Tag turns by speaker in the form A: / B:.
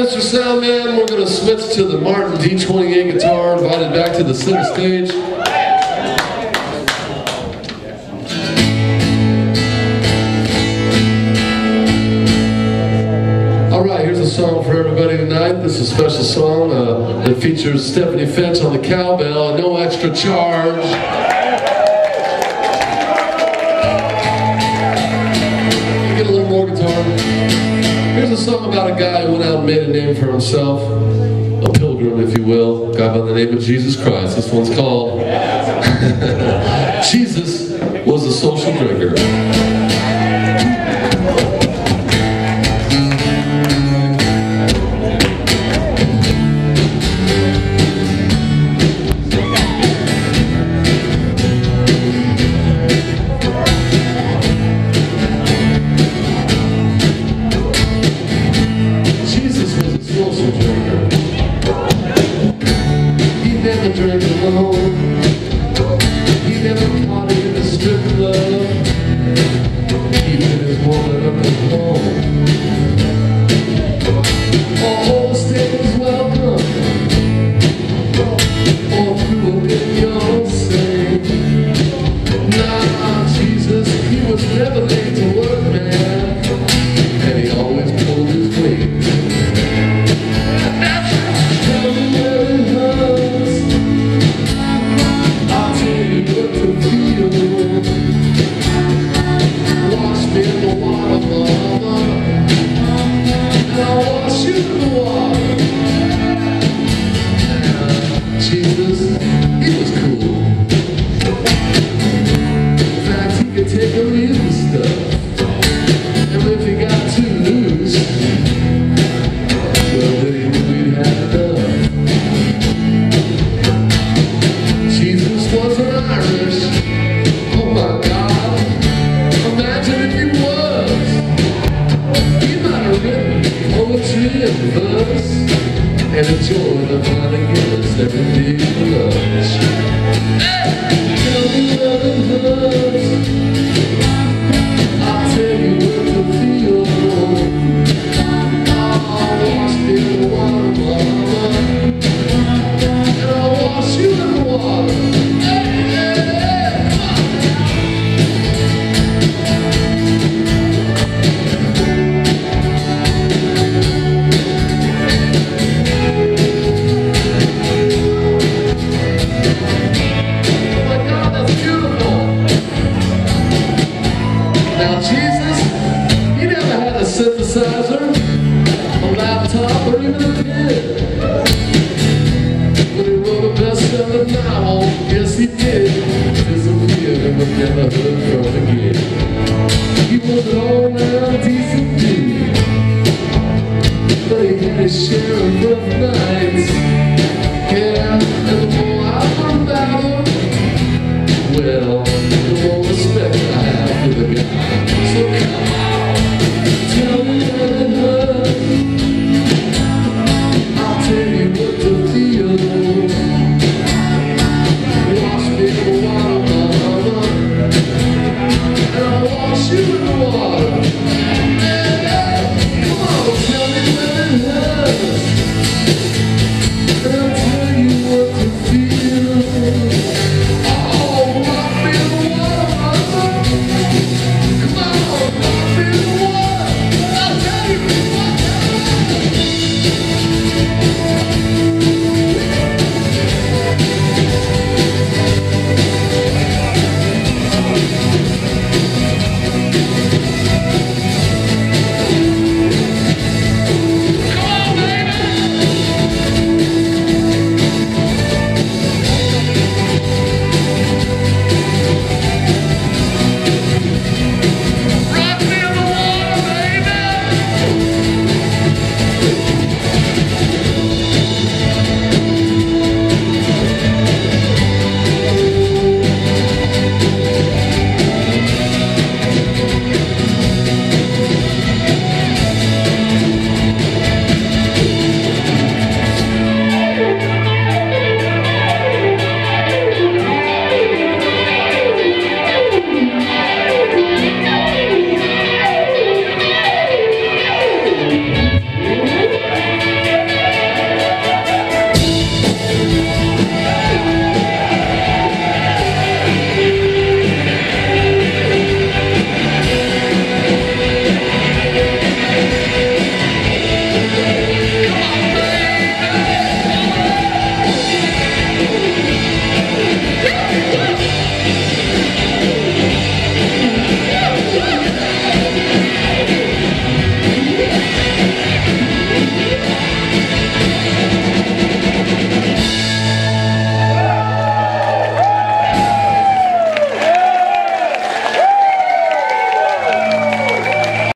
A: Mr. Soundman. We're going to switch to the Martin D28 guitar, invited back to the center stage. All right, here's a song for everybody tonight. This is a special song uh, that features Stephanie Finch on the cowbell, no extra charge. And made a name for himself, a pilgrim, if you will, guy by the name of Jesus Christ. This one's called Jesus was a social drinker. 네. Synthesizer, a laptop, or even a pen. When he wrote a bestseller novel, yes he did, disappeared and was never heard from again. He was an all-round decent dude, but he had his share of rough nights.